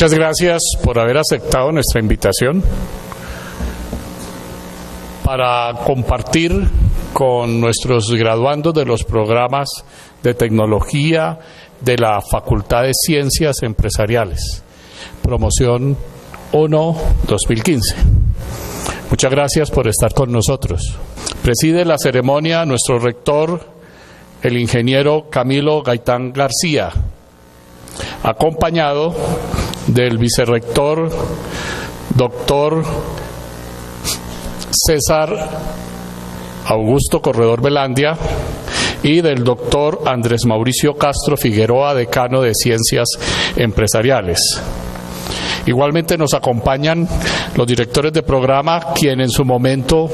Muchas gracias por haber aceptado nuestra invitación para compartir con nuestros graduandos de los programas de tecnología de la Facultad de Ciencias Empresariales, promoción 1 2015. Muchas gracias por estar con nosotros. Preside la ceremonia nuestro rector, el ingeniero Camilo Gaitán García, acompañado del vicerrector doctor César Augusto Corredor Velandia y del doctor Andrés Mauricio Castro Figueroa, decano de Ciencias Empresariales. Igualmente nos acompañan los directores de programa, quienes en su momento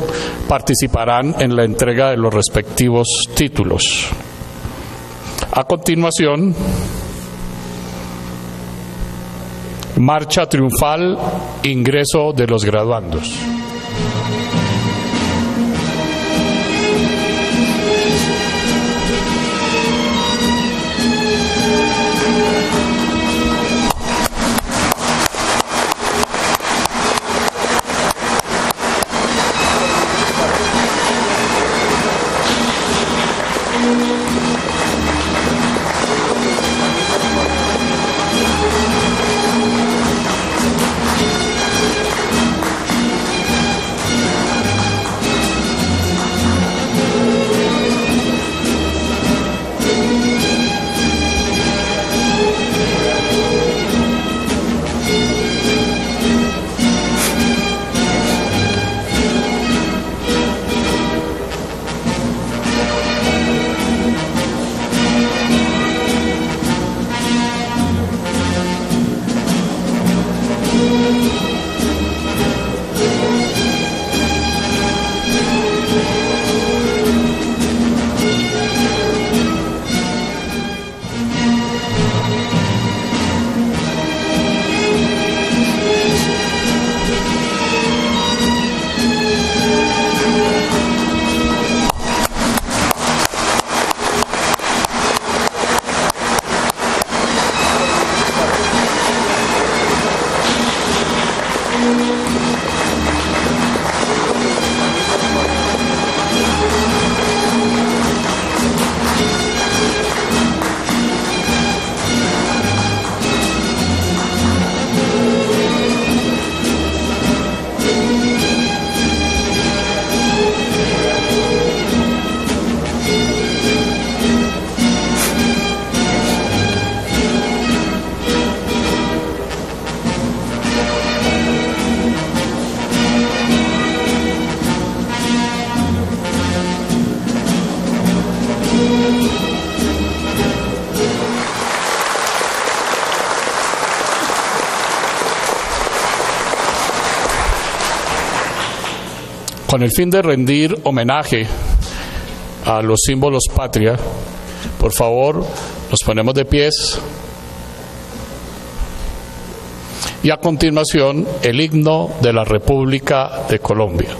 participarán en la entrega de los respectivos títulos. A continuación, Marcha triunfal, ingreso de los graduandos. Con el fin de rendir homenaje a los símbolos patria, por favor, nos ponemos de pies. Y a continuación, el himno de la República de Colombia.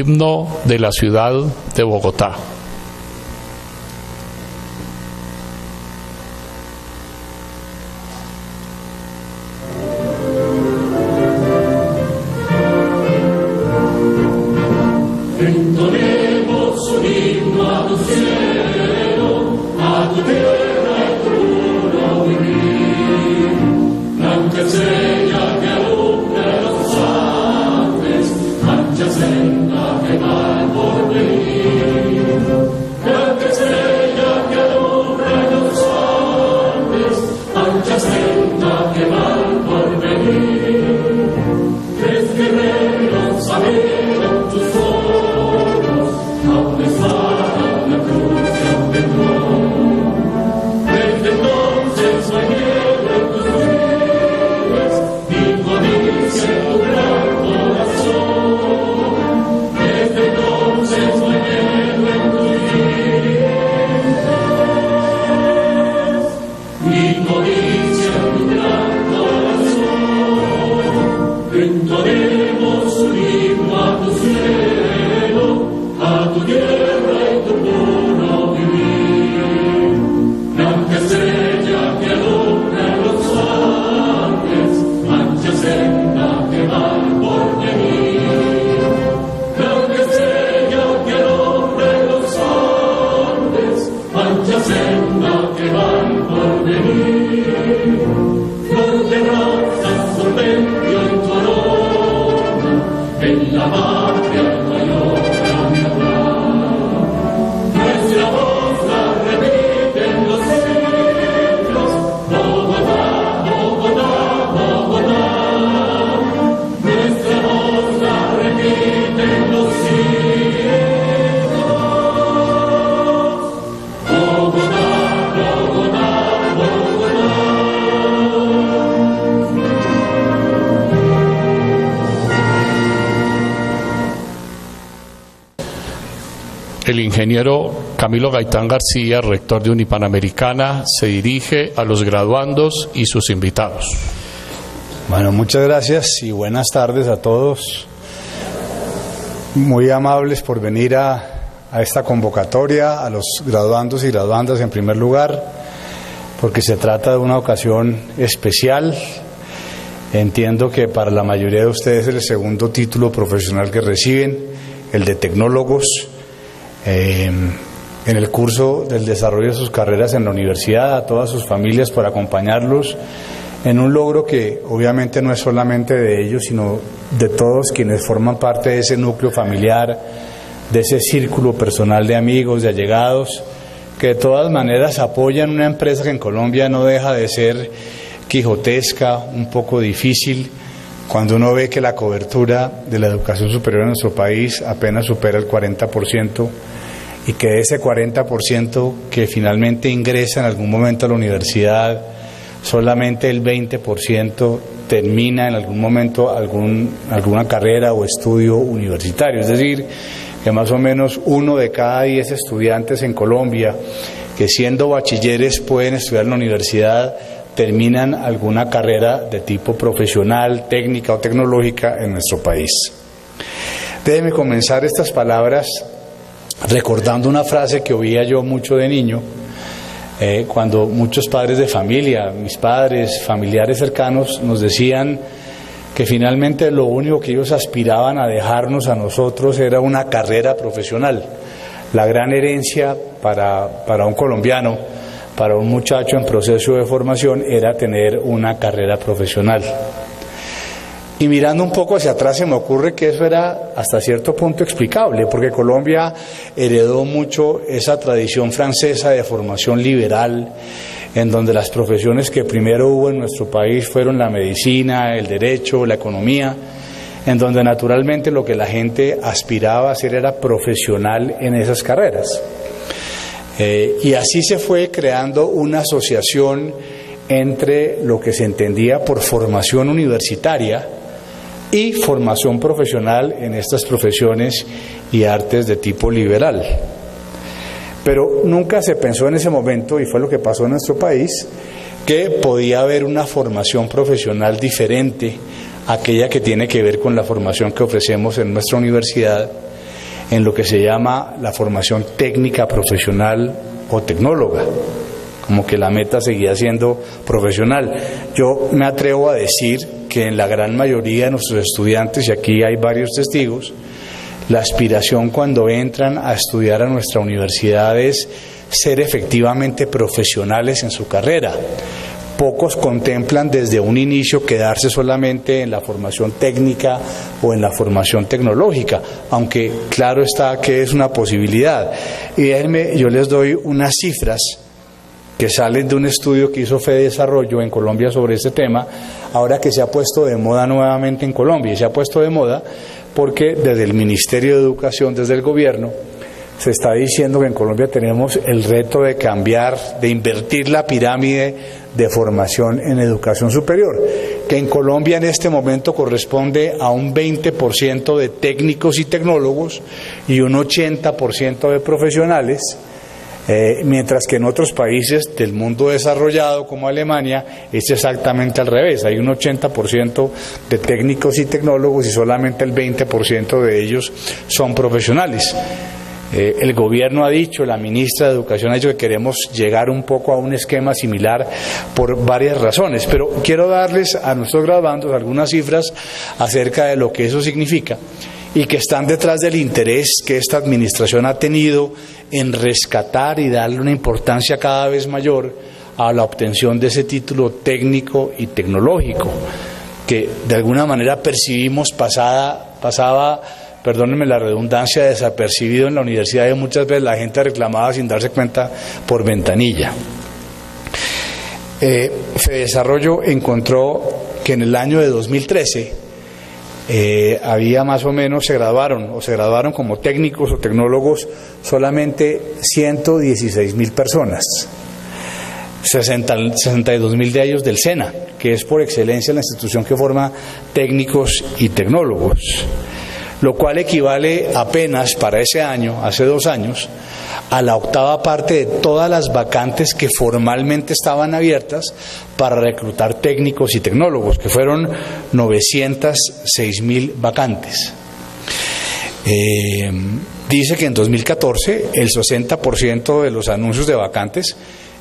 Himno de la ciudad de Bogotá. Ingeniero Camilo Gaitán García, rector de Unipanamericana, se dirige a los graduandos y sus invitados. Bueno, muchas gracias y buenas tardes a todos. Muy amables por venir a, a esta convocatoria, a los graduandos y graduandas en primer lugar, porque se trata de una ocasión especial. Entiendo que para la mayoría de ustedes es el segundo título profesional que reciben, el de tecnólogos eh, en el curso del desarrollo de sus carreras en la universidad, a todas sus familias por acompañarlos en un logro que obviamente no es solamente de ellos, sino de todos quienes forman parte de ese núcleo familiar, de ese círculo personal de amigos, de allegados, que de todas maneras apoyan una empresa que en Colombia no deja de ser quijotesca, un poco difícil, cuando uno ve que la cobertura de la educación superior en nuestro país apenas supera el 40% y que de ese 40% que finalmente ingresa en algún momento a la universidad, solamente el 20% termina en algún momento algún, alguna carrera o estudio universitario. Es decir, que más o menos uno de cada diez estudiantes en Colombia que siendo bachilleres pueden estudiar en la universidad terminan alguna carrera de tipo profesional, técnica o tecnológica en nuestro país. Déjeme comenzar estas palabras recordando una frase que oía yo mucho de niño, eh, cuando muchos padres de familia, mis padres, familiares cercanos, nos decían que finalmente lo único que ellos aspiraban a dejarnos a nosotros era una carrera profesional. La gran herencia para, para un colombiano, para un muchacho en proceso de formación, era tener una carrera profesional. Y mirando un poco hacia atrás se me ocurre que eso era hasta cierto punto explicable, porque Colombia heredó mucho esa tradición francesa de formación liberal, en donde las profesiones que primero hubo en nuestro país fueron la medicina, el derecho, la economía, en donde naturalmente lo que la gente aspiraba a hacer era profesional en esas carreras. Eh, y así se fue creando una asociación entre lo que se entendía por formación universitaria, y formación profesional en estas profesiones y artes de tipo liberal. Pero nunca se pensó en ese momento, y fue lo que pasó en nuestro país, que podía haber una formación profesional diferente a aquella que tiene que ver con la formación que ofrecemos en nuestra universidad en lo que se llama la formación técnica profesional o tecnóloga como que la meta seguía siendo profesional. Yo me atrevo a decir que en la gran mayoría de nuestros estudiantes, y aquí hay varios testigos, la aspiración cuando entran a estudiar a nuestra universidad es ser efectivamente profesionales en su carrera. Pocos contemplan desde un inicio quedarse solamente en la formación técnica o en la formación tecnológica, aunque claro está que es una posibilidad. Y déjenme, yo les doy unas cifras que salen de un estudio que hizo Fede Desarrollo en Colombia sobre este tema, ahora que se ha puesto de moda nuevamente en Colombia, y se ha puesto de moda porque desde el Ministerio de Educación, desde el gobierno, se está diciendo que en Colombia tenemos el reto de cambiar, de invertir la pirámide de formación en educación superior, que en Colombia en este momento corresponde a un 20% de técnicos y tecnólogos y un 80% de profesionales, eh, mientras que en otros países del mundo desarrollado como Alemania es exactamente al revés, hay un 80% de técnicos y tecnólogos y solamente el 20% de ellos son profesionales. Eh, el gobierno ha dicho, la ministra de Educación ha dicho que queremos llegar un poco a un esquema similar por varias razones, pero quiero darles a nuestros graduandos algunas cifras acerca de lo que eso significa y que están detrás del interés que esta administración ha tenido en rescatar y darle una importancia cada vez mayor a la obtención de ese título técnico y tecnológico que de alguna manera percibimos pasada, pasaba perdónenme la redundancia, desapercibido en la universidad y muchas veces la gente reclamaba sin darse cuenta por ventanilla. Eh, Desarrollo encontró que en el año de 2013 eh, había más o menos, se graduaron o se graduaron como técnicos o tecnólogos solamente 116 mil personas. 62 mil de ellos del SENA, que es por excelencia la institución que forma técnicos y tecnólogos lo cual equivale apenas para ese año, hace dos años, a la octava parte de todas las vacantes que formalmente estaban abiertas para reclutar técnicos y tecnólogos, que fueron 906 mil vacantes. Eh, dice que en 2014 el 60% de los anuncios de vacantes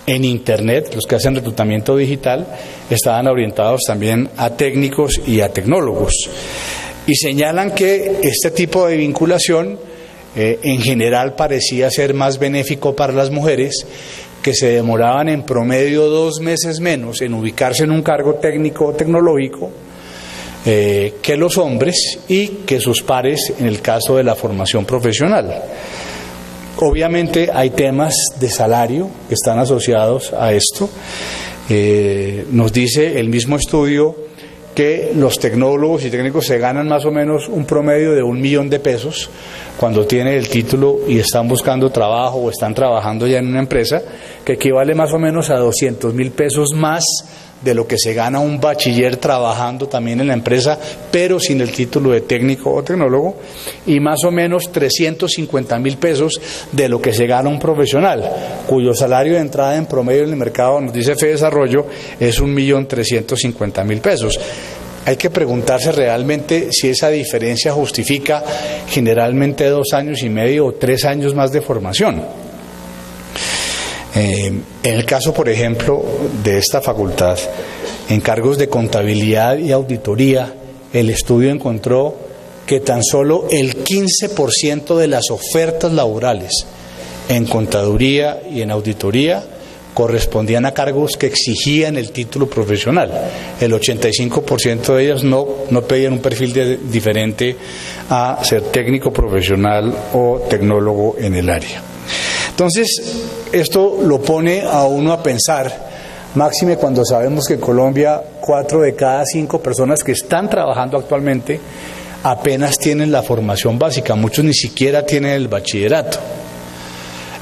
en Internet, los que hacen reclutamiento digital, estaban orientados también a técnicos y a tecnólogos y señalan que este tipo de vinculación eh, en general parecía ser más benéfico para las mujeres que se demoraban en promedio dos meses menos en ubicarse en un cargo técnico o tecnológico eh, que los hombres y que sus pares en el caso de la formación profesional. Obviamente hay temas de salario que están asociados a esto. Eh, nos dice el mismo estudio que los tecnólogos y técnicos se ganan más o menos un promedio de un millón de pesos cuando tienen el título y están buscando trabajo o están trabajando ya en una empresa, que equivale más o menos a 200 mil pesos más de lo que se gana un bachiller trabajando también en la empresa, pero sin el título de técnico o tecnólogo, y más o menos 350 mil pesos de lo que se gana un profesional, cuyo salario de entrada en promedio en el mercado, nos dice Fe Desarrollo, es un millón trescientos mil pesos. Hay que preguntarse realmente si esa diferencia justifica generalmente dos años y medio o tres años más de formación. Eh, en el caso, por ejemplo, de esta facultad, en cargos de contabilidad y auditoría, el estudio encontró que tan solo el 15% de las ofertas laborales en contaduría y en auditoría correspondían a cargos que exigían el título profesional. El 85% de ellas no, no pedían un perfil diferente a ser técnico profesional o tecnólogo en el área. Entonces, esto lo pone a uno a pensar, máxime cuando sabemos que en Colombia cuatro de cada cinco personas que están trabajando actualmente apenas tienen la formación básica, muchos ni siquiera tienen el bachillerato.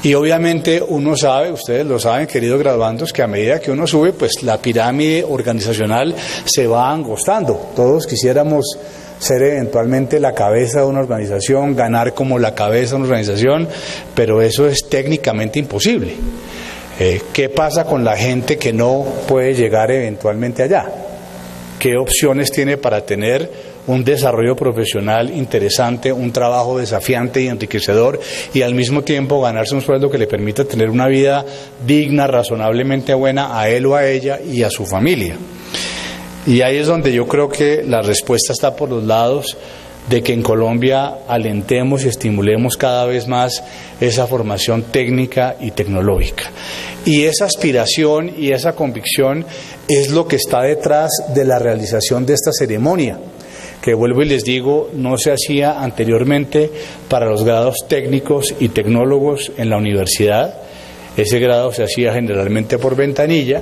Y obviamente uno sabe, ustedes lo saben, queridos graduandos, que a medida que uno sube, pues la pirámide organizacional se va angostando. Todos quisiéramos ser eventualmente la cabeza de una organización, ganar como la cabeza de una organización, pero eso es técnicamente imposible. Eh, ¿Qué pasa con la gente que no puede llegar eventualmente allá? ¿Qué opciones tiene para tener un desarrollo profesional interesante, un trabajo desafiante y enriquecedor y al mismo tiempo ganarse un sueldo que le permita tener una vida digna, razonablemente buena a él o a ella y a su familia. Y ahí es donde yo creo que la respuesta está por los lados de que en Colombia alentemos y estimulemos cada vez más esa formación técnica y tecnológica. Y esa aspiración y esa convicción es lo que está detrás de la realización de esta ceremonia, que vuelvo y les digo, no se hacía anteriormente para los grados técnicos y tecnólogos en la universidad. Ese grado se hacía generalmente por ventanilla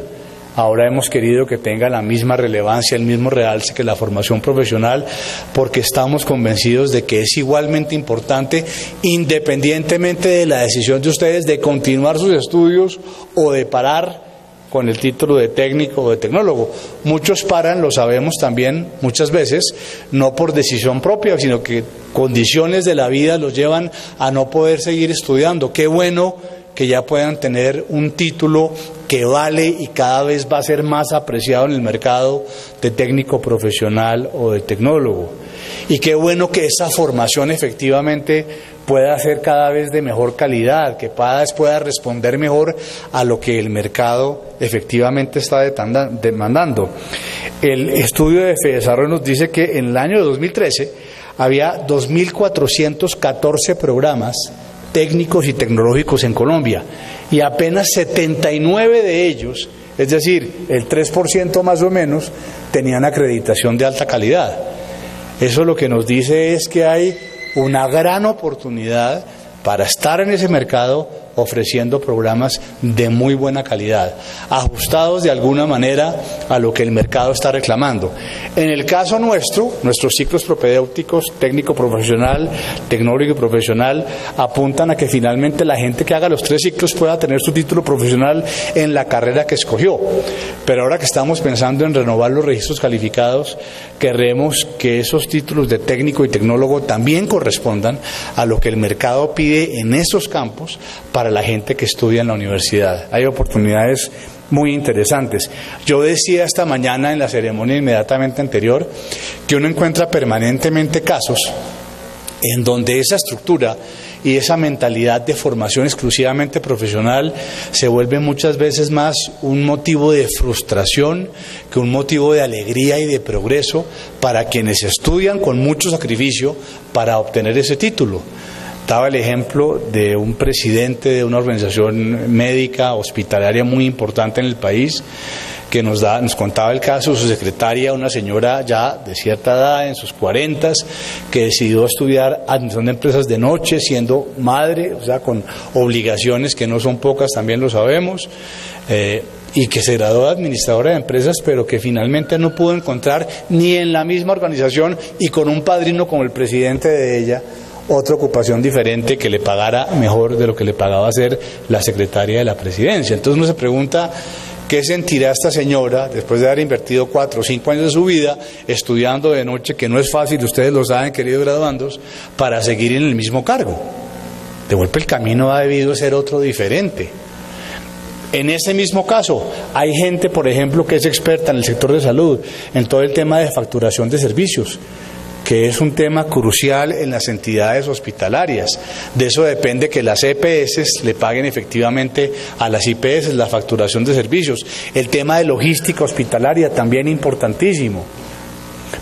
Ahora hemos querido que tenga la misma relevancia, el mismo realce que la formación profesional, porque estamos convencidos de que es igualmente importante, independientemente de la decisión de ustedes de continuar sus estudios o de parar con el título de técnico o de tecnólogo. Muchos paran, lo sabemos también muchas veces, no por decisión propia, sino que condiciones de la vida los llevan a no poder seguir estudiando. Qué bueno que ya puedan tener un título que vale y cada vez va a ser más apreciado en el mercado de técnico profesional o de tecnólogo. Y qué bueno que esa formación efectivamente pueda ser cada vez de mejor calidad, que pueda responder mejor a lo que el mercado efectivamente está demandando. El estudio de FEDESarrollo nos dice que en el año 2013 había 2.414 programas técnicos y tecnológicos en Colombia y apenas 79 de ellos, es decir, el 3% más o menos, tenían acreditación de alta calidad. Eso lo que nos dice es que hay una gran oportunidad para estar en ese mercado ofreciendo programas de muy buena calidad, ajustados de alguna manera a lo que el mercado está reclamando. En el caso nuestro, nuestros ciclos propedéuticos, técnico profesional, tecnológico y profesional, apuntan a que finalmente la gente que haga los tres ciclos pueda tener su título profesional en la carrera que escogió. Pero ahora que estamos pensando en renovar los registros calificados, queremos que esos títulos de técnico y tecnólogo también correspondan a lo que el mercado pide en esos campos para para la gente que estudia en la universidad. Hay oportunidades muy interesantes. Yo decía esta mañana en la ceremonia inmediatamente anterior que uno encuentra permanentemente casos en donde esa estructura y esa mentalidad de formación exclusivamente profesional se vuelve muchas veces más un motivo de frustración que un motivo de alegría y de progreso para quienes estudian con mucho sacrificio para obtener ese título. Daba el ejemplo de un presidente de una organización médica hospitalaria muy importante en el país que nos, da, nos contaba el caso de su secretaria, una señora ya de cierta edad, en sus cuarentas, que decidió estudiar administración de empresas de noche, siendo madre, o sea, con obligaciones que no son pocas, también lo sabemos, eh, y que se graduó de administradora de empresas, pero que finalmente no pudo encontrar ni en la misma organización y con un padrino como el presidente de ella, otra ocupación diferente que le pagara mejor de lo que le pagaba ser la secretaria de la presidencia. Entonces uno se pregunta qué sentirá esta señora después de haber invertido cuatro o cinco años de su vida estudiando de noche, que no es fácil, ustedes lo saben, queridos graduandos, para seguir en el mismo cargo. De vuelta el camino ha debido ser otro diferente. En ese mismo caso, hay gente, por ejemplo, que es experta en el sector de salud, en todo el tema de facturación de servicios que es un tema crucial en las entidades hospitalarias. De eso depende que las EPS le paguen efectivamente a las IPS la facturación de servicios. El tema de logística hospitalaria también importantísimo,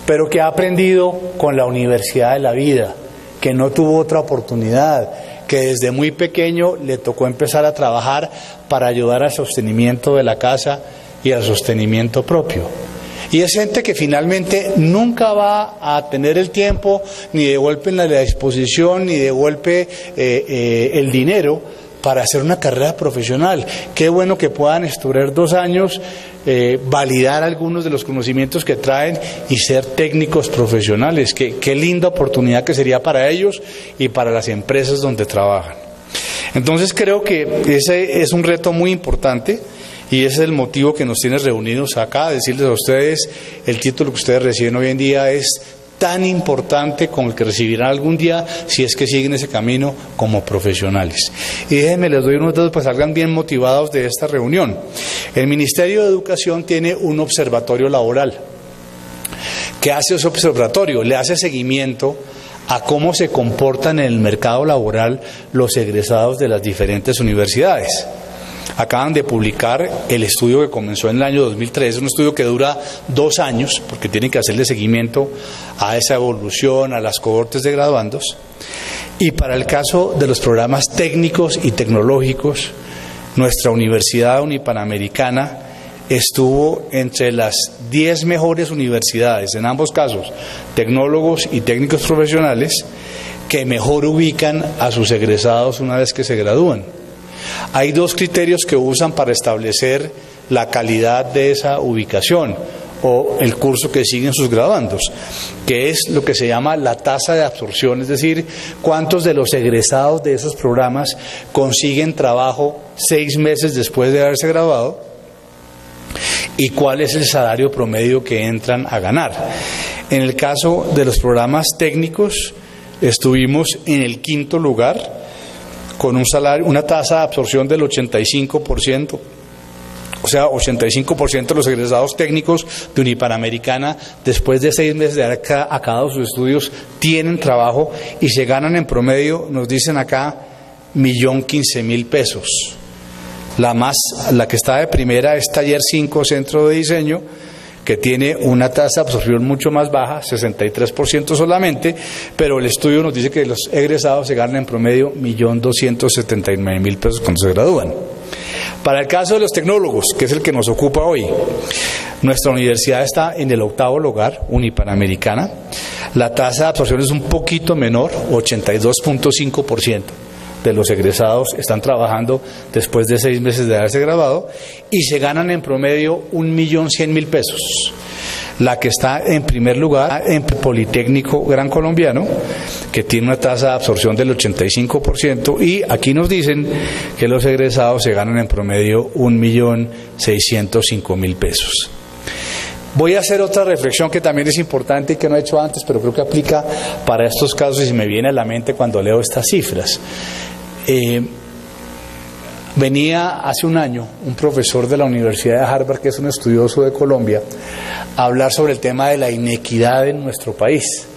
pero que ha aprendido con la Universidad de la Vida, que no tuvo otra oportunidad, que desde muy pequeño le tocó empezar a trabajar para ayudar al sostenimiento de la casa y al sostenimiento propio. Y es gente que finalmente nunca va a tener el tiempo, ni de golpe en la disposición, ni de golpe eh, eh, el dinero para hacer una carrera profesional. Qué bueno que puedan estudiar dos años, eh, validar algunos de los conocimientos que traen y ser técnicos profesionales. Qué, qué linda oportunidad que sería para ellos y para las empresas donde trabajan. Entonces creo que ese es un reto muy importante y ese es el motivo que nos tiene reunidos acá, decirles a ustedes, el título que ustedes reciben hoy en día es tan importante como el que recibirán algún día si es que siguen ese camino como profesionales. Y déjenme, les doy unos datos para que salgan bien motivados de esta reunión. El Ministerio de Educación tiene un observatorio laboral ¿Qué hace ese observatorio? Le hace seguimiento a cómo se comportan en el mercado laboral los egresados de las diferentes universidades. Acaban de publicar el estudio que comenzó en el año 2003, un estudio que dura dos años, porque tienen que hacerle seguimiento a esa evolución, a las cohortes de graduandos. Y para el caso de los programas técnicos y tecnológicos, nuestra Universidad Unipanamericana estuvo entre las 10 mejores universidades, en ambos casos, tecnólogos y técnicos profesionales, que mejor ubican a sus egresados una vez que se gradúan. Hay dos criterios que usan para establecer la calidad de esa ubicación o el curso que siguen sus graduandos, que es lo que se llama la tasa de absorción, es decir, cuántos de los egresados de esos programas consiguen trabajo seis meses después de haberse graduado y cuál es el salario promedio que entran a ganar. En el caso de los programas técnicos, estuvimos en el quinto lugar con un salario, una tasa de absorción del 85%. O sea, 85% de los egresados técnicos de Unipanamericana, después de seis meses de haber acabado sus estudios, tienen trabajo y se ganan en promedio, nos dicen acá, millón quince mil pesos. La, más, la que está de primera es Taller 5 Centro de Diseño, que tiene una tasa de absorción mucho más baja, 63% solamente, pero el estudio nos dice que los egresados se ganan en promedio 1.279.000 pesos cuando se gradúan. Para el caso de los tecnólogos, que es el que nos ocupa hoy, nuestra universidad está en el octavo lugar, unipanamericana. La tasa de absorción es un poquito menor, 82.5% de los egresados están trabajando después de seis meses de haberse graduado y se ganan en promedio un millón cien mil pesos. La que está en primer lugar en Politécnico Gran Colombiano, que tiene una tasa de absorción del 85%, y aquí nos dicen que los egresados se ganan en promedio un millón seiscientos cinco mil pesos. Voy a hacer otra reflexión que también es importante y que no he hecho antes, pero creo que aplica para estos casos y me viene a la mente cuando leo estas cifras. Eh, venía hace un año un profesor de la Universidad de Harvard, que es un estudioso de Colombia, a hablar sobre el tema de la inequidad en nuestro país.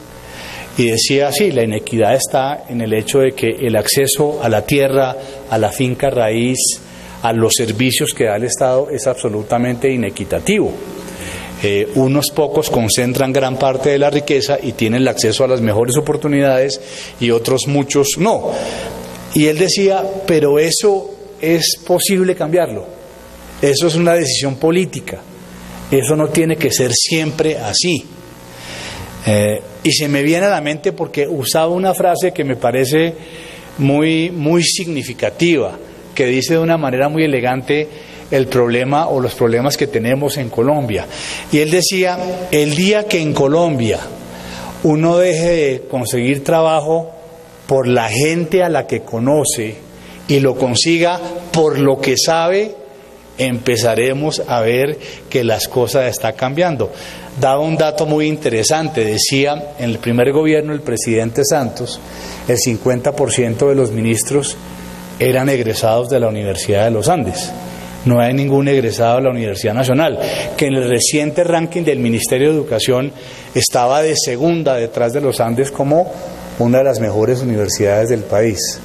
Y decía así, la inequidad está en el hecho de que el acceso a la tierra, a la finca raíz, a los servicios que da el Estado es absolutamente inequitativo. Eh, unos pocos concentran gran parte de la riqueza y tienen el acceso a las mejores oportunidades y otros muchos no. Y él decía, pero eso es posible cambiarlo. Eso es una decisión política. Eso no tiene que ser siempre así. Eh, y se me viene a la mente porque usaba una frase que me parece muy, muy significativa, que dice de una manera muy elegante el problema o los problemas que tenemos en Colombia. Y él decía, el día que en Colombia uno deje de conseguir trabajo por la gente a la que conoce y lo consiga por lo que sabe, empezaremos a ver que las cosas están cambiando. Daba un dato muy interesante, decía en el primer gobierno el presidente Santos, el 50% de los ministros eran egresados de la Universidad de los Andes. No hay ningún egresado de la Universidad Nacional, que en el reciente ranking del Ministerio de Educación estaba de segunda detrás de los Andes como una de las mejores universidades del país.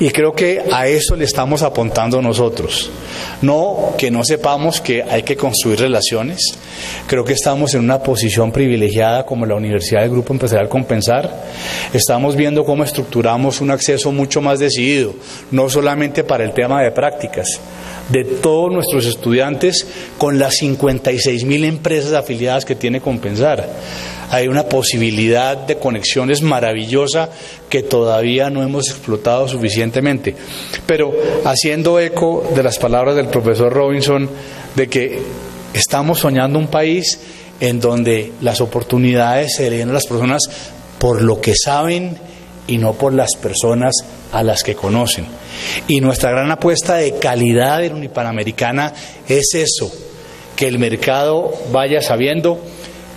Y creo que a eso le estamos apuntando nosotros. No que no sepamos que hay que construir relaciones. Creo que estamos en una posición privilegiada como la Universidad del Grupo Empresarial Compensar. Estamos viendo cómo estructuramos un acceso mucho más decidido, no solamente para el tema de prácticas, de todos nuestros estudiantes con las 56 mil empresas afiliadas que tiene Compensar hay una posibilidad de conexiones maravillosa que todavía no hemos explotado suficientemente. Pero haciendo eco de las palabras del profesor Robinson, de que estamos soñando un país en donde las oportunidades se den a las personas por lo que saben y no por las personas a las que conocen. Y nuestra gran apuesta de calidad en Unipanamericana es eso, que el mercado vaya sabiendo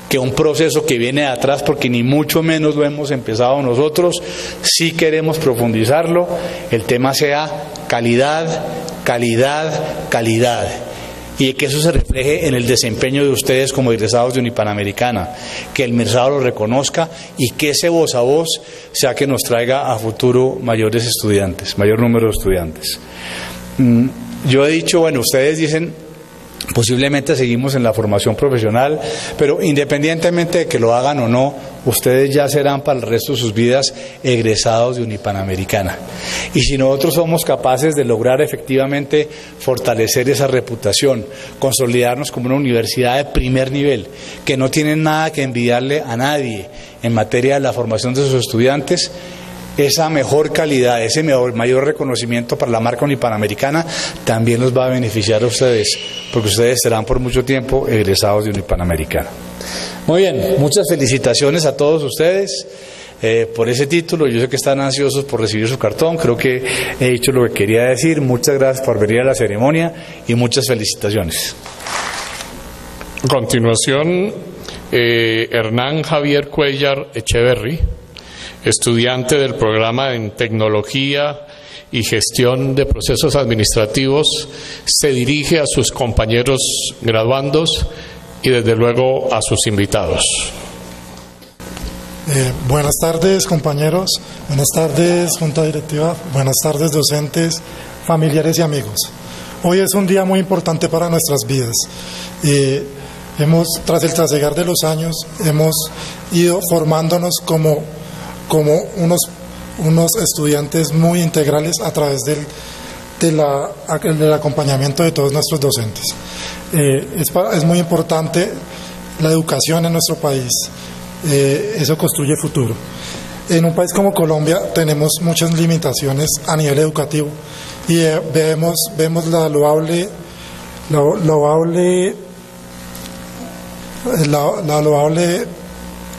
que un proceso que viene de atrás, porque ni mucho menos lo hemos empezado nosotros, si queremos profundizarlo, el tema sea calidad, calidad, calidad. Y que eso se refleje en el desempeño de ustedes como egresados de Unipanamericana, que el mercado lo reconozca y que ese voz a voz sea que nos traiga a futuro mayores estudiantes, mayor número de estudiantes. Mm, yo he dicho, bueno, ustedes dicen Posiblemente seguimos en la formación profesional, pero independientemente de que lo hagan o no, ustedes ya serán para el resto de sus vidas egresados de Unipanamericana. Y si nosotros somos capaces de lograr efectivamente fortalecer esa reputación, consolidarnos como una universidad de primer nivel, que no tiene nada que envidiarle a nadie en materia de la formación de sus estudiantes, esa mejor calidad, ese mayor reconocimiento para la marca unipanamericana también los va a beneficiar a ustedes, porque ustedes serán por mucho tiempo egresados de Unipanamericana. Muy bien, muchas felicitaciones a todos ustedes. Eh, por ese título. Yo sé que están ansiosos por recibir su cartón. Creo que he dicho lo que quería decir. Muchas gracias por venir a la ceremonia y muchas felicitaciones. A continuación, eh, Hernán Javier Cuellar Echeverry estudiante del programa en tecnología y gestión de procesos administrativos, se dirige a sus compañeros graduandos y desde luego a sus invitados. Eh, buenas tardes compañeros, buenas tardes junta directiva, buenas tardes docentes, familiares y amigos. Hoy es un día muy importante para nuestras vidas. Eh, hemos, tras el trasegar de los años, hemos ido formándonos como como unos, unos estudiantes muy integrales a través del, de del acompañamiento de todos nuestros docentes. Eh, es, muy importante la educación en nuestro país, eh, eso construye futuro. En un país como Colombia tenemos muchas limitaciones a nivel educativo y eh, vemos, vemos la loable, loable, la, loable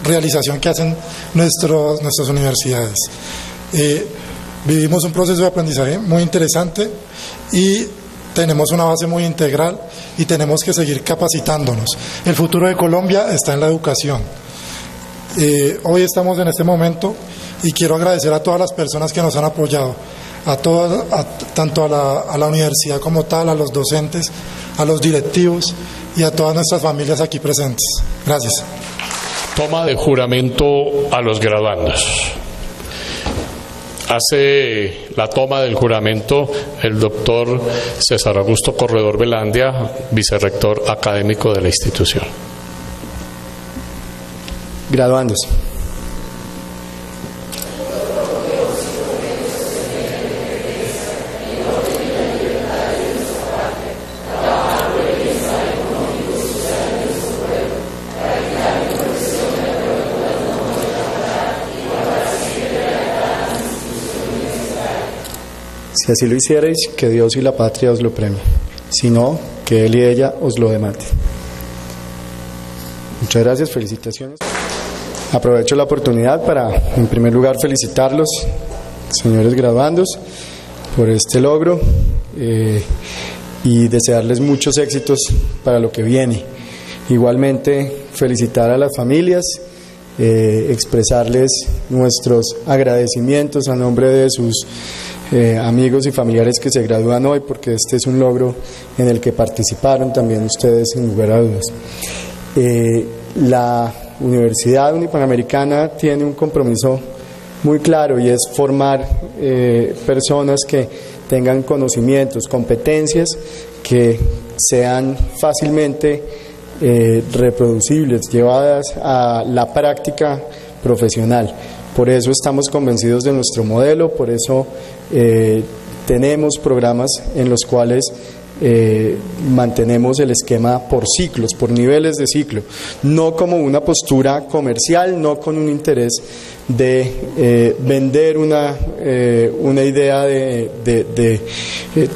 realización que hacen nuestros, nuestras universidades. Vivimos un proceso de aprendizaje muy interesante y tenemos una base muy integral y tenemos que seguir capacitándonos. El futuro de Colombia está en la educación. Eh, hoy estamos en este momento y quiero agradecer a todas las personas que nos han apoyado, a todas, tanto a la, a la universidad como tal, a los docentes, a los directivos y a todas nuestras familias aquí presentes. Gracias. Toma de juramento a los graduandos. Hace la toma del juramento el doctor César Augusto Corredor Velandia, vicerrector académico de la institución. Graduandos. Si así lo hicierais, que Dios y la patria os lo premien. Si no, que Él y ella os lo demate. Muchas gracias, felicitaciones. Aprovecho la oportunidad para, en primer lugar, felicitarlos, señores graduandos, por este logro eh, y desearles muchos éxitos para lo que viene. Igualmente, felicitar a las familias, eh, expresarles nuestros agradecimientos a nombre de sus eh, amigos y familiares que se gradúan hoy, porque este es un logro en el que participaron también ustedes, sin lugar a dudas. Eh, la Universidad Unipanamericana tiene un compromiso muy claro y es formar eh, personas que tengan conocimientos, competencias que sean fácilmente reproducibles, llevadas a la práctica profesional. Por eso estamos convencidos de nuestro modelo, por eso eh, tenemos programas en los cuales eh, mantenemos el esquema por ciclos, por niveles de ciclo, no como una postura comercial, no con un interés de eh, vender una, eh, una idea de, de,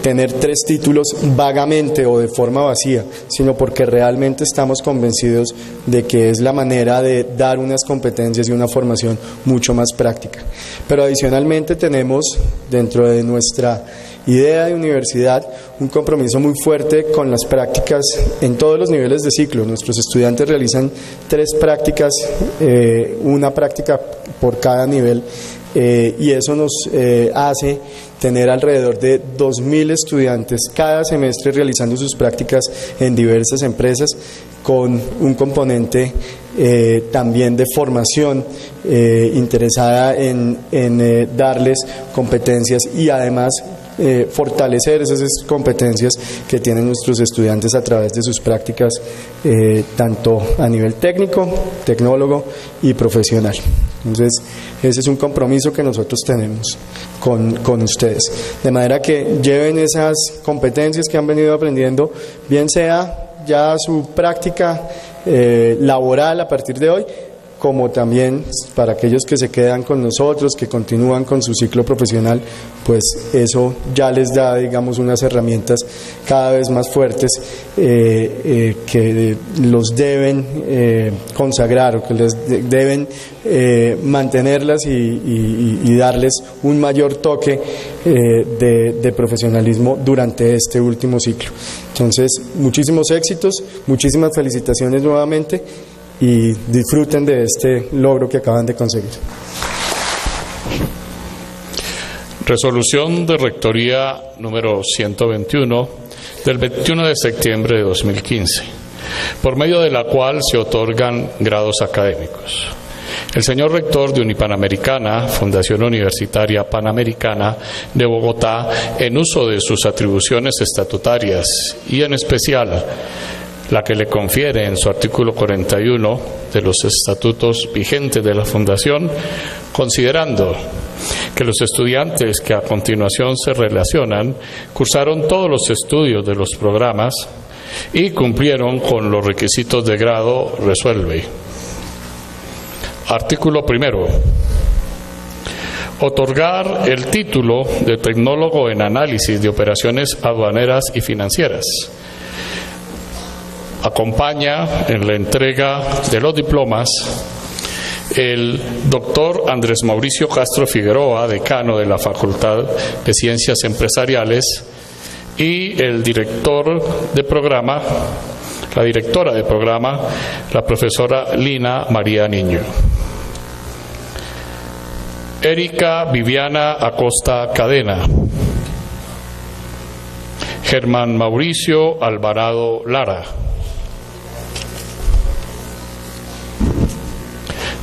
tener tres títulos vagamente o de forma vacía, sino porque realmente estamos convencidos de que es la manera de dar unas competencias y una formación mucho más práctica. Pero adicionalmente tenemos dentro de nuestra idea de universidad, un compromiso muy fuerte con las prácticas en todos los niveles de ciclo. Nuestros estudiantes realizan tres prácticas, eh, una práctica por cada nivel eh, y eso nos eh, hace tener alrededor de 2.000 estudiantes cada semestre realizando sus prácticas en diversas empresas con un componente también de formación interesada en darles competencias y además eh, fortalecer esas competencias que tienen nuestros estudiantes a través de sus prácticas, eh, tanto a nivel técnico, tecnólogo y profesional. Entonces, ese es un compromiso que nosotros tenemos con, con ustedes. De manera que lleven esas competencias que han venido aprendiendo, bien sea ya su práctica eh, laboral a partir de hoy, como también para aquellos que se quedan con nosotros, que continúan con su ciclo profesional, pues eso ya les da, digamos, unas herramientas cada vez más fuertes eh, eh, que los deben eh, consagrar o que les deben mantenerlas y, darles un mayor toque de, de profesionalismo durante este último ciclo. Entonces, muchísimos éxitos, muchísimas felicitaciones nuevamente y disfruten de este logro que acaban de conseguir. Resolución de Rectoría número 121 del 21 de septiembre de 2015, por medio de la cual se otorgan grados académicos. El señor rector de Unipanamericana, Fundación Universitaria Panamericana de Bogotá, en uso de sus atribuciones estatutarias y en especial la que le confiere en su artículo 41 de los estatutos vigentes de la Fundación, considerando que los estudiantes que a continuación se relacionan cursaron todos los estudios de los programas y cumplieron con los requisitos de grado, resuelve. Artículo primero. Otorgar el título de tecnólogo en análisis de operaciones aduaneras y financieras acompaña en la entrega de los diplomas el doctor Andrés Mauricio Castro Figueroa, decano de la Facultad de Ciencias Empresariales, y el director de programa, la directora de programa, la profesora Lina María Niño. Erika Viviana Acosta Cadena. Germán Mauricio Alvarado Lara.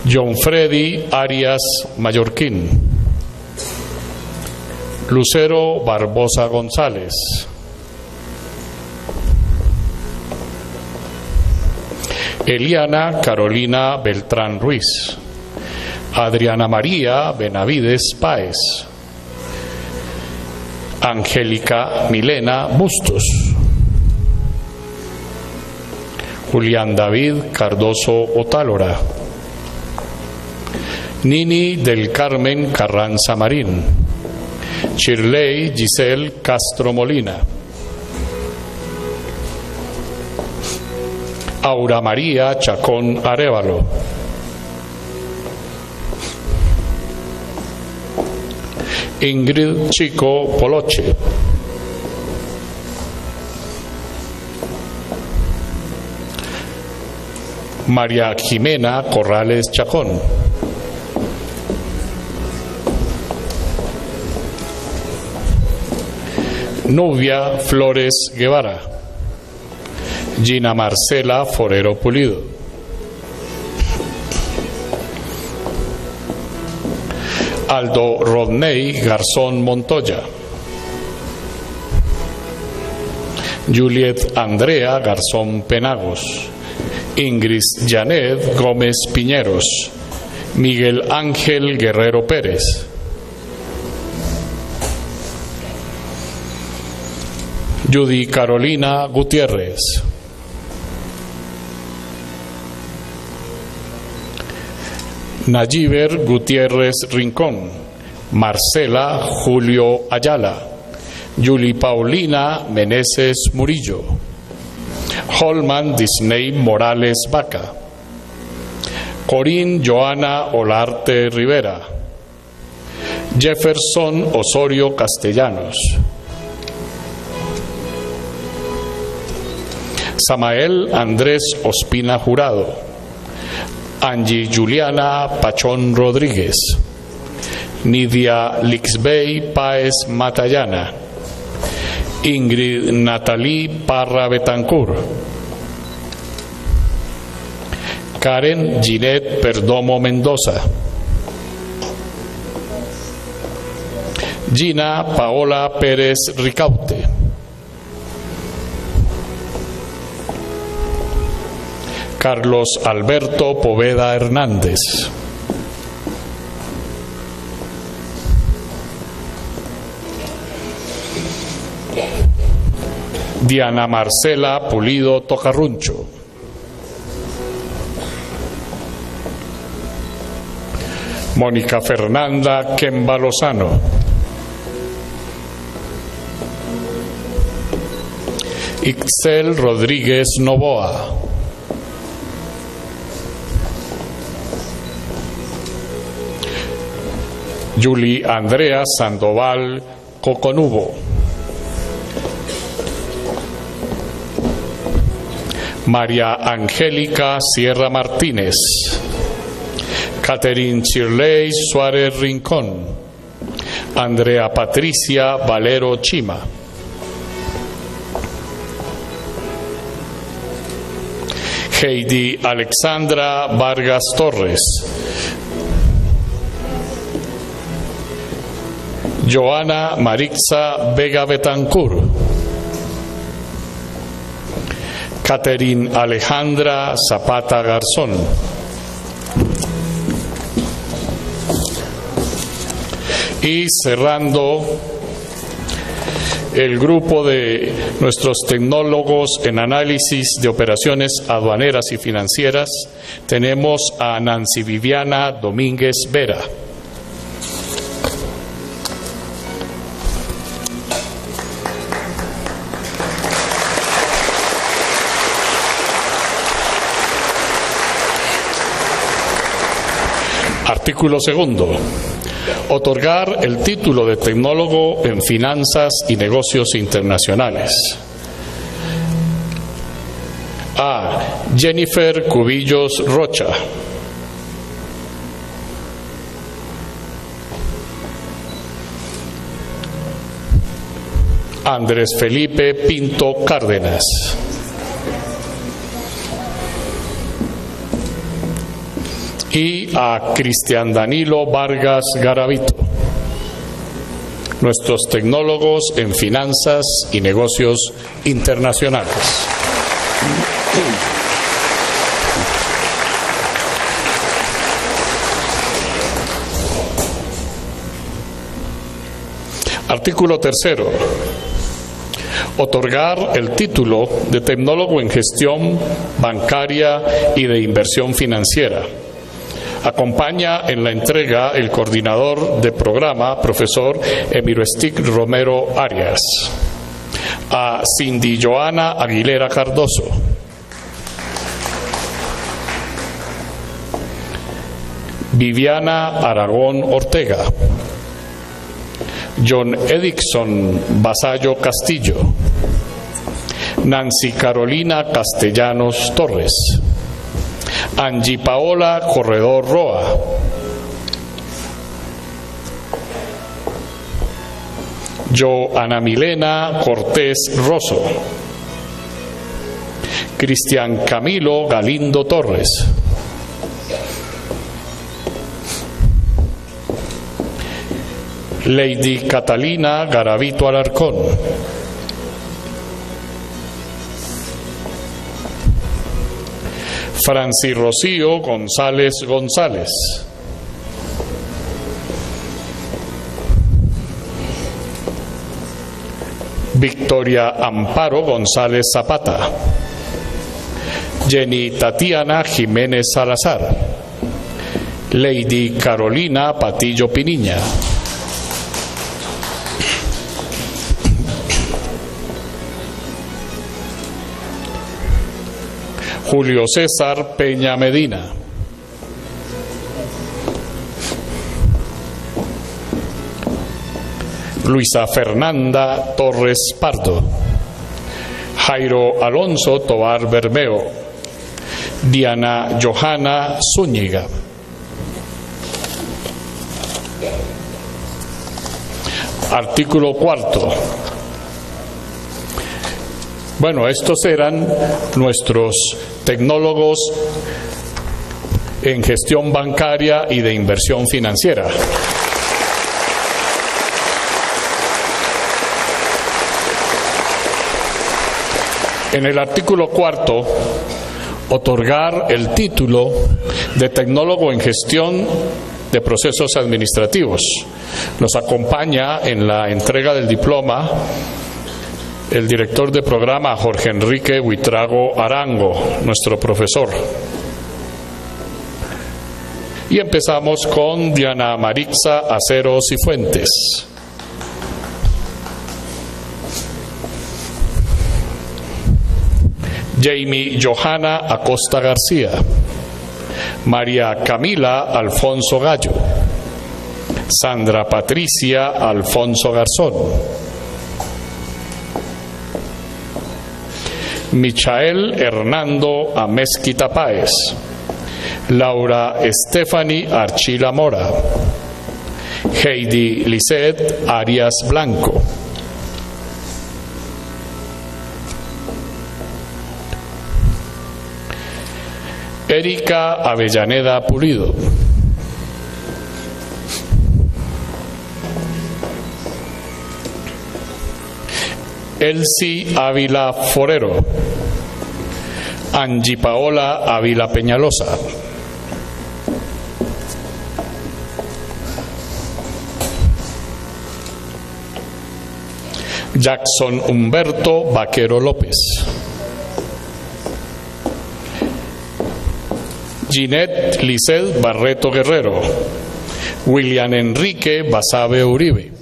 John Freddy Arias Mallorquín, Lucero Barbosa González, Eliana Carolina Beltrán Ruiz, Adriana María Benavides Páez, Angélica Milena Bustos, Julián David Cardoso Otálora, Nini del Carmen Carranza Marín, Shirley Giselle Castro Molina, Aura María Chacón Arevalo, Ingrid Chico Poloche, María Jimena Corrales Chacón. Nubia Flores Guevara, Gina Marcela Forero Pulido, Aldo Rodney Garzón Montoya, Juliet Andrea Garzón Penagos, Ingrid Janet Gómez Piñeros, Miguel Ángel Guerrero Pérez, Judy Carolina Gutiérrez. Nayiber Gutiérrez Rincón, Marcela Julio Ayala, Yuli Paulina Meneses Murillo, Holman Disney Morales Vaca, Corín Joana Olarte Rivera, Jefferson Osorio Castellanos, Samael Andrés Ospina Jurado, Angie Juliana Pachón Rodríguez, Nidia Lixbey Páez Matallana, Ingrid Natalí Parra Betancur, Karen Ginette Perdomo Mendoza, Gina Paola Pérez Ricaute, Carlos Alberto Poveda Hernández. Diana Marcela Pulido Tocarruncho. Mónica Fernanda Kemba Lozano. Ixel Rodríguez Novoa. Julie Andrea Sandoval Coconubo. María Angélica Sierra Martínez. Catherine Chirley Suárez Rincón. Andrea Patricia Valero Chima. Heidi Alexandra Vargas Torres. Joana Marixa Vega Betancur. Catherine Alejandra Zapata Garzón. Y cerrando el grupo de nuestros tecnólogos en análisis de operaciones aduaneras y financieras, tenemos a Nancy Viviana Domínguez Vera. Artículo segundo. Otorgar el título de tecnólogo en finanzas y negocios internacionales. A. Jennifer Cubillos Rocha. Andrés Felipe Pinto Cárdenas. Y a Cristian Danilo Vargas Garavito, nuestros tecnólogos en finanzas y negocios internacionales. Artículo tercero. Otorgar el título de tecnólogo en gestión bancaria y de inversión financiera Acompaña en la entrega el coordinador de programa, profesor Emiro Stick Romero Arias. A Cindy Joana Aguilera Cardoso. Viviana Aragón Ortega. John Edixon Basallo Castillo. Nancy Carolina Castellanos Torres. Angie Paola Corredor Roa. Yo Ana Milena Cortés Rosso. Cristian Camilo Galindo Torres. Lady Catalina Garavito Alarcón. Francis Rocío González González. Victoria Amparo González Zapata. Jenny Tatiana Jiménez Salazar. Lady Carolina Patillo Piniña. Julio César Peña Medina. Luisa Fernanda Torres Pardo. Jairo Alonso Tobar Bermeo. Diana Johanna Zúñiga. Artículo cuarto. Bueno, estos eran nuestros tecnólogos en gestión bancaria y de inversión financiera. En el artículo cuarto, otorgar el título de tecnólogo en gestión de procesos administrativos. Nos acompaña en la entrega del diploma el director de programa Jorge Enrique Huitrago Arango, nuestro profesor. Y empezamos con Diana Marixa Aceros y Fuentes. Jamie Johanna Acosta García, María Camila Alfonso Gallo, Sandra Patricia Alfonso Garzón, Michael Hernando Amezquita Páez, Laura Stephanie Archila Mora, Heidi Lisset Arias Blanco, Erika Avellaneda Pulido. Elsie Ávila Forero. Angie Paola Ávila Peñalosa. Jackson Humberto Vaquero López. Ginette Lisset Barreto Guerrero, William Enrique Basabe Uribe.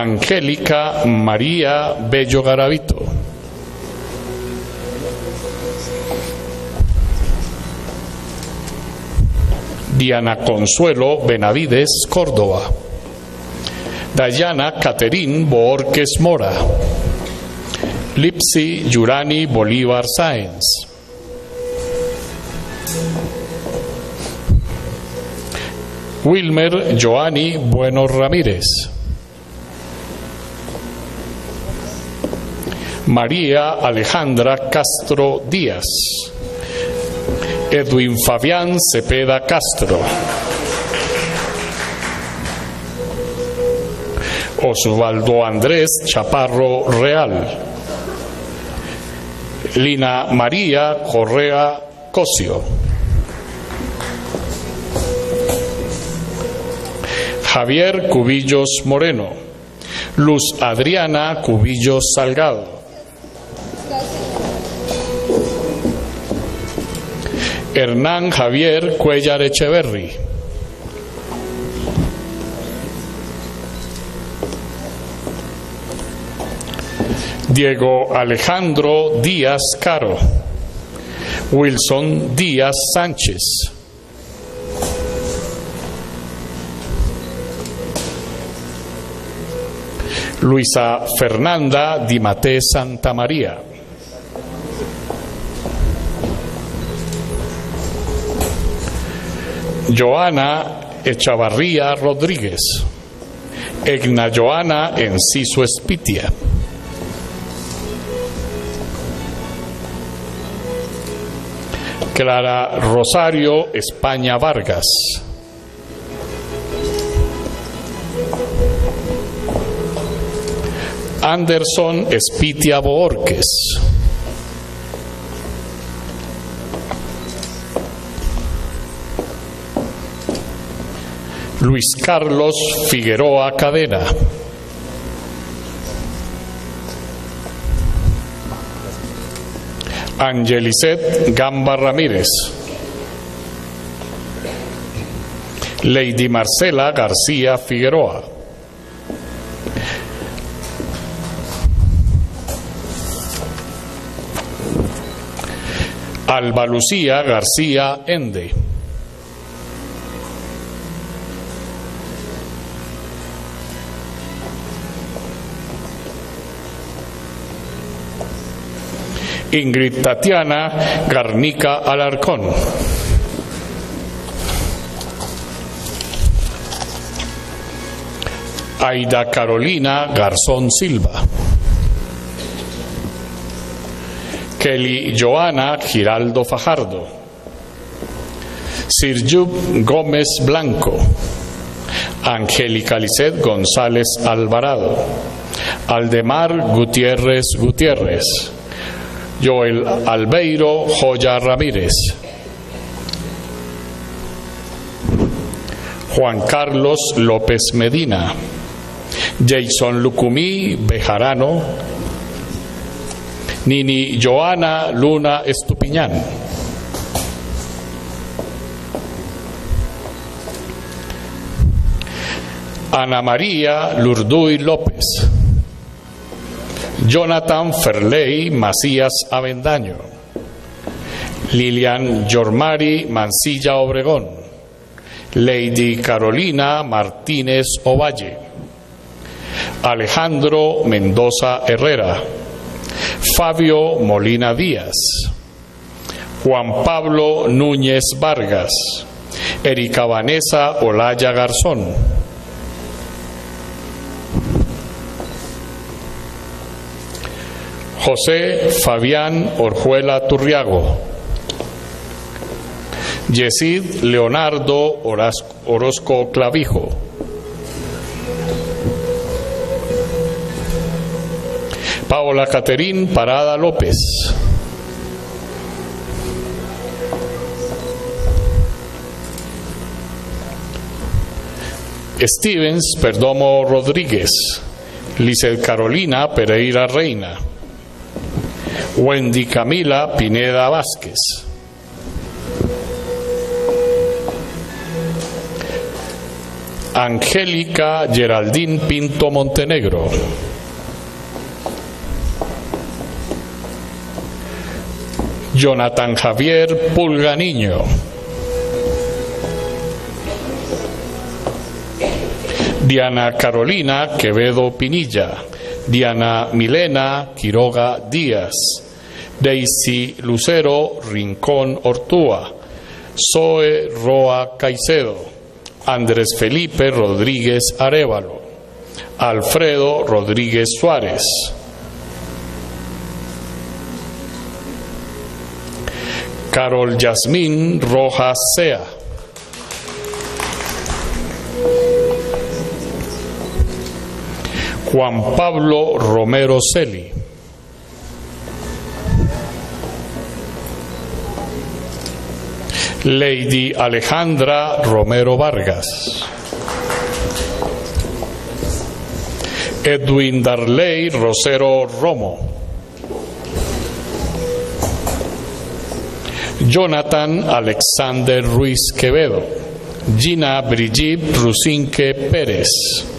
Angélica María Bello Garavito. Diana Consuelo Benavides Córdoba. Dayana Caterín Borges Mora. Lipsi Yurani Bolívar Sáenz. Wilmer Joani Bueno Ramírez. María Alejandra Castro Díaz. Edwin Fabián Cepeda Castro. Osvaldo Andrés Chaparro Real. Lina María Correa Cosio. Javier Cubillos Moreno. Luz Adriana Cubillos Salgado. Hernán Javier Cuellar Echeverri. Diego Alejandro Díaz Caro. Wilson Díaz Sánchez. Luisa Fernanda Dimate Santa María. Joana Echavarría Rodríguez. Egna Joana Enciso Espitia. Clara Rosario España Vargas. Anderson Espitia Boorques. Luis Carlos Figueroa Cadena. Angelicet Gamba Ramírez. Lady Marcela García Figueroa. Alba Lucía García Ende. Ingrid Tatiana Garnica Alarcón. Aida Carolina Garzón Silva. Kelly Joana Giraldo Fajardo. Sirjub Gómez Blanco. Angélica Lisset González Alvarado. Aldemar Gutiérrez Gutiérrez. Joel Albeiro Joya Ramírez. Juan Carlos López Medina. Jason Lucumí Bejarano. Nini Joana Luna Estupiñán. Ana María Lurduy López. Jonathan Ferley Macías Avendaño. Lilian Yormari Mancilla Obregón. Lady Carolina Martínez Ovalle. Alejandro Mendoza Herrera. Fabio Molina Díaz. Juan Pablo Núñez Vargas. Erika Vanessa Olaya Garzón. José Fabián Orjuela Turriago. Yesid Leonardo Orozco Clavijo. Paola Caterín Parada López. Stevens Perdomo Rodríguez. Lisel Carolina Pereira Reina. Wendy Camila Pineda Vázquez. Angélica Geraldine Pinto Montenegro. Jonathan Javier Pulga Niño. Diana Carolina Quevedo Pinilla. Diana Milena Quiroga Díaz. Daisy Lucero Rincón Ortúa. Zoe Roa Caicedo. Andrés Felipe Rodríguez Arevalo. Alfredo Rodríguez Suárez. Carol Yasmín Rojas Sea. Juan Pablo Romero Celi. Lady Alejandra Romero Vargas. Edwin Darley Rosero Romo. Jonathan Alexander Ruiz Quevedo. Gina Brigitte Rusinque Pérez.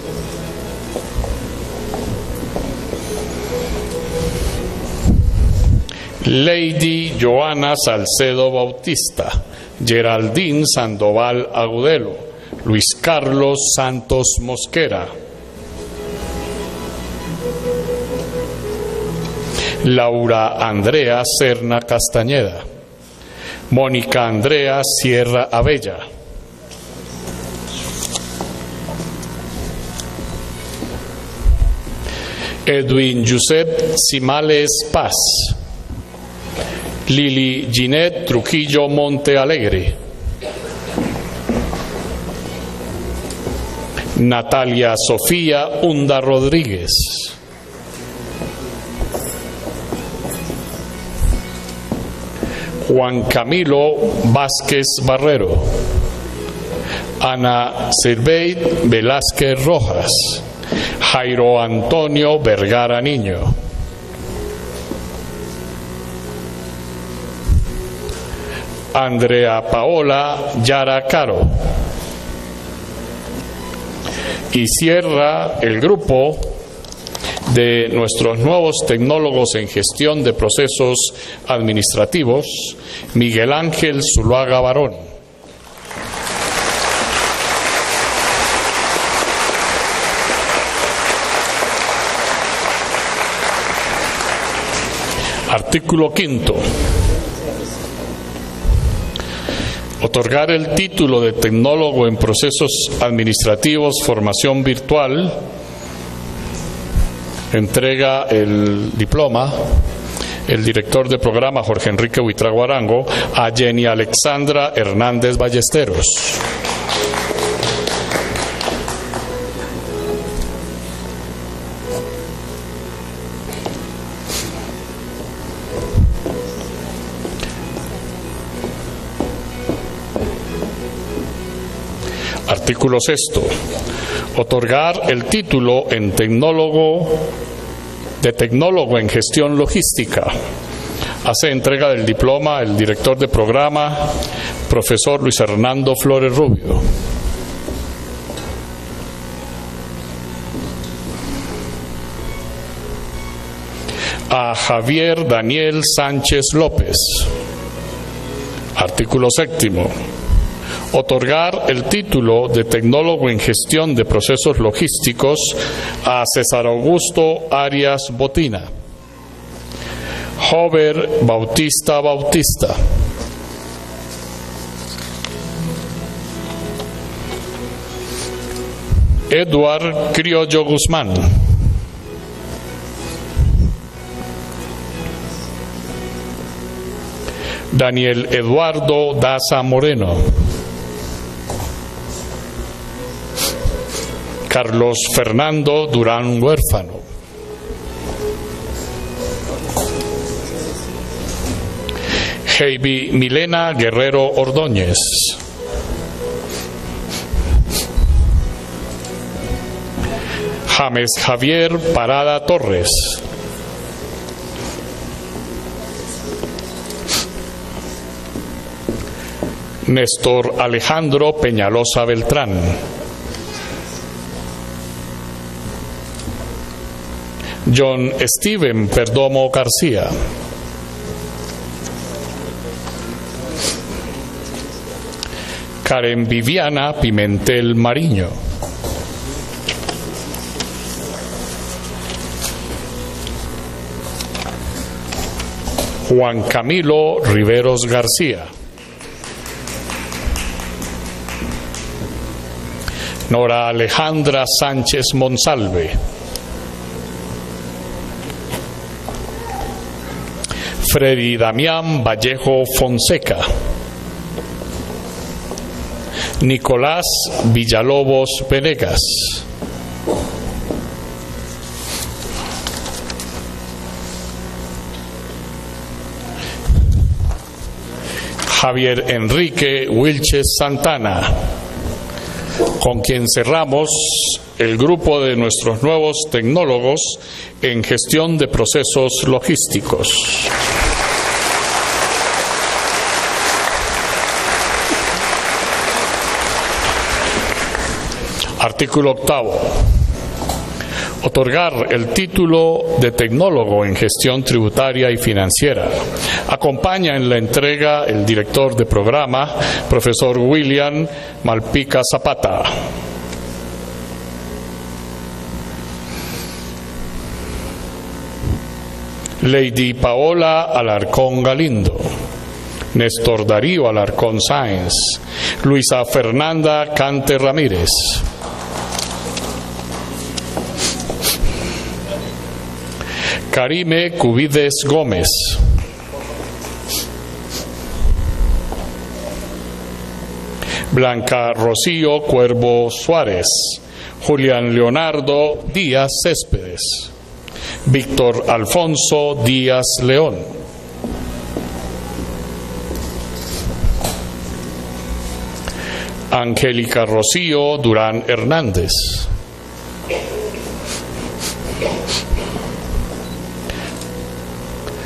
Lady Joana Salcedo Bautista, Geraldine Sandoval Agudelo, Luis Carlos Santos Mosquera, Laura Andrea Serna Castañeda, Mónica Andrea Sierra Abella. Edwin Josep Simales Paz. Lili Ginette Trujillo Monte Alegre. Natalia Sofía Hunda Rodríguez. Juan Camilo Vázquez Barrero. Ana Silveit Velázquez Rojas. Jairo Antonio Vergara Niño. Andrea Paola Yara Caro. Y cierra el grupo de nuestros nuevos tecnólogos en gestión de procesos administrativos, Miguel Ángel Zuluaga Barón. Artículo quinto. Otorgar el título de tecnólogo en procesos administrativos, formación virtual, entrega el diploma el director de programa Jorge Enrique Huitraguarango a Jenny Alexandra Hernández Ballesteros. Artículo sexto. Otorgar el título en tecnólogo de tecnólogo en gestión logística. Hace entrega del diploma el director de programa, profesor Luis Hernando Flores Rubio. A Javier Daniel Sánchez López. Artículo séptimo otorgar el título de tecnólogo en gestión de procesos logísticos a César Augusto Arias Botina. Hover Bautista Bautista. Edward Criollo Guzmán. Daniel Eduardo Daza Moreno. Carlos Fernando Durán Huérfano. Heidi Milena Guerrero Ordóñez. James Javier Parada Torres. Néstor Alejandro Peñalosa Beltrán. John Steven Perdomo García. Karen Viviana Pimentel Mariño. Juan Camilo Riveros García. Nora Alejandra Sánchez Monsalve. Freddy Damián Vallejo Fonseca. Nicolás Villalobos Venegas. Javier Enrique Wilches Santana, con quien cerramos el grupo de nuestros nuevos tecnólogos en gestión de procesos logísticos. Artículo octavo. Otorgar el título de tecnólogo en gestión tributaria y financiera. Acompaña en la entrega el director de programa, profesor William Malpica Zapata. Lady Paola Alarcón Galindo. Néstor Darío Alarcón Sáenz, Luisa Fernanda Cante Ramírez. Karime Cubides Gómez. Blanca Rocío Cuervo Suárez. Julián Leonardo Díaz Céspedes. Víctor Alfonso Díaz León. Angélica Rocío Durán Hernández.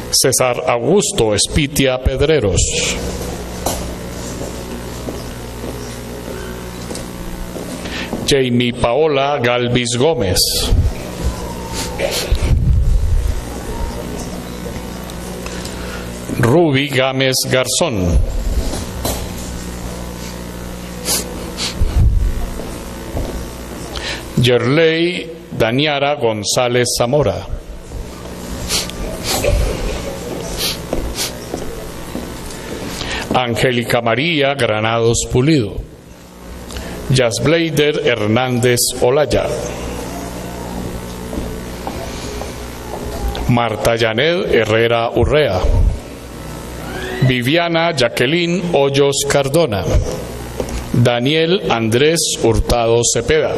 César Augusto Espitia Pedreros. Jamie Paola Galvis Gómez. Ruby Gámez Garzón. Yerley Daniara González Zamora. Angélica María Granados Pulido, Jasblader Hernández Olaya, Marta Janet Herrera Urrea, Viviana Jacqueline Hoyos Cardona, Daniel Andrés Hurtado Cepeda,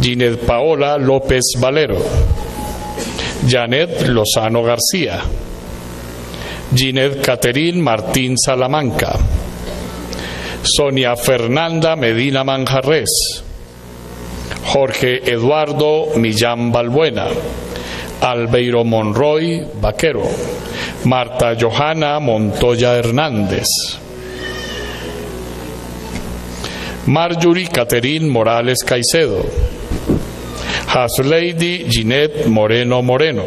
Ginette Paola López Valero, Janet Lozano García, Ginette Caterín Martín Salamanca, Sonia Fernanda Medina Manjarres, Jorge Eduardo Millán Balbuena, Albeiro Monroy Vaquero, Marta Johanna Montoya Hernández, Marjorie Caterín Morales Caicedo, Haslady Ginette Moreno Moreno,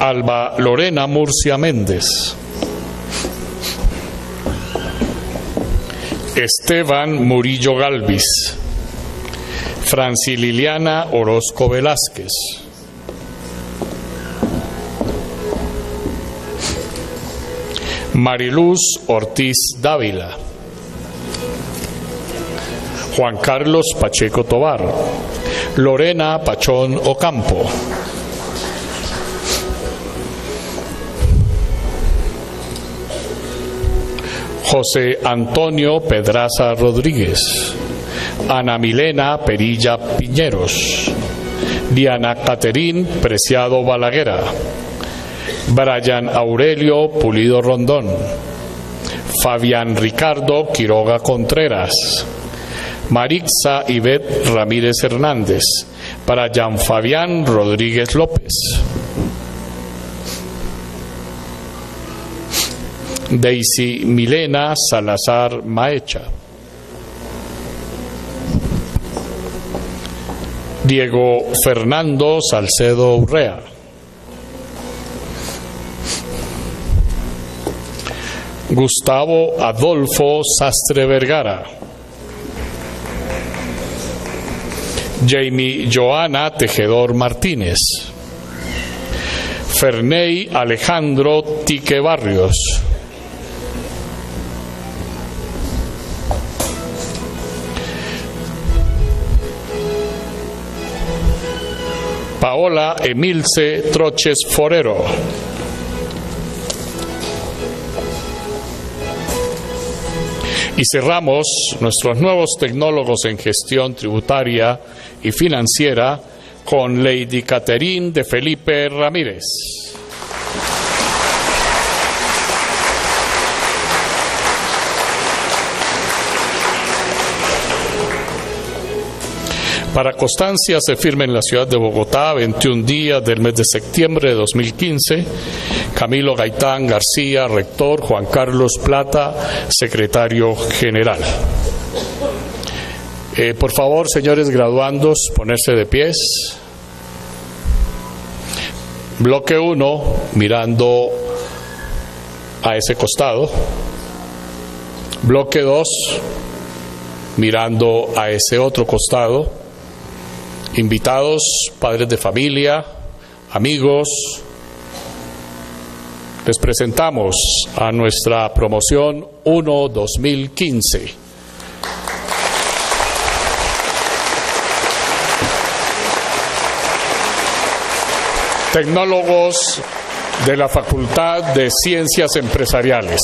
Alba Lorena Murcia Méndez. Esteban Murillo Galvis, Franci Liliana Orozco Velázquez, Mariluz Ortiz Dávila, Juan Carlos Pacheco Tobar, Lorena Pachón Ocampo. José Antonio Pedraza Rodríguez, Ana Milena Perilla Piñeros, Diana Caterín Preciado Balaguera, Brian Aurelio Pulido Rondón, Fabián Ricardo Quiroga Contreras, Marixa Ivette Ramírez Hernández, para Jean Fabián Rodríguez López. Daisy Milena Salazar Maecha. Diego Fernando Salcedo Urrea. Gustavo Adolfo Sastre Vergara. Jamie Joana Tejedor Martínez. Ferney Alejandro Tique Barrios. Paola Emilce Troches Forero. Y cerramos nuestros nuevos tecnólogos en gestión tributaria y financiera con Lady Caterine de Felipe Ramírez. Para constancia se firma en la ciudad de Bogotá, 21 días del mes de septiembre de 2015, Camilo Gaitán García, rector, Juan Carlos Plata, secretario general. Eh, por favor, señores graduandos, ponerse de pies. Bloque 1, mirando a ese costado. Bloque 2, mirando a ese otro costado invitados, padres de familia, amigos, les presentamos a nuestra promoción 1 2015. Tecnólogos de la Facultad de Ciencias Empresariales.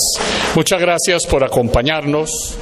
Muchas gracias por acompañarnos.